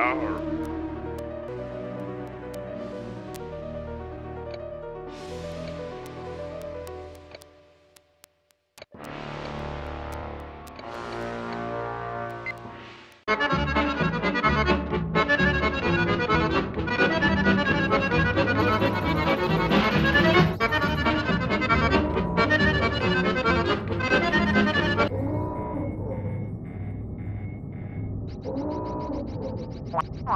Wow.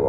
Yeah.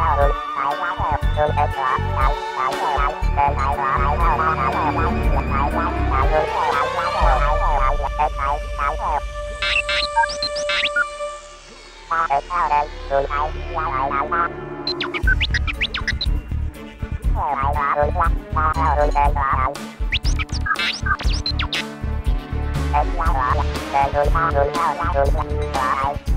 về xã hội người thầy ra lời làm ta người lại là người lắc ta theo người tên là thầy đến ra lời về người ta người theo ra người lắc là thầy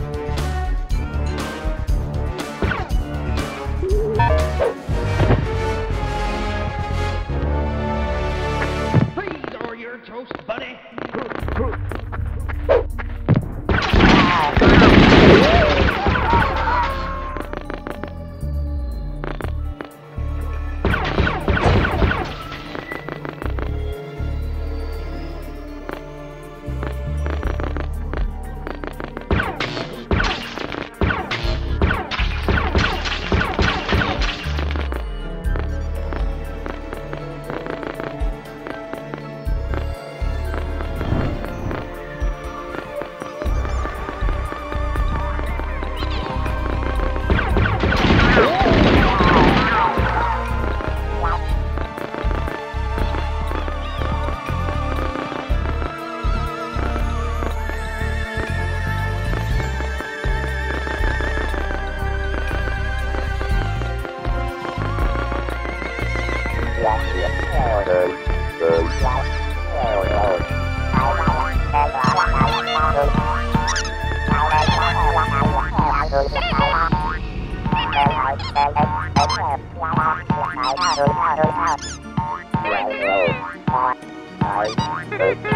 Thank you.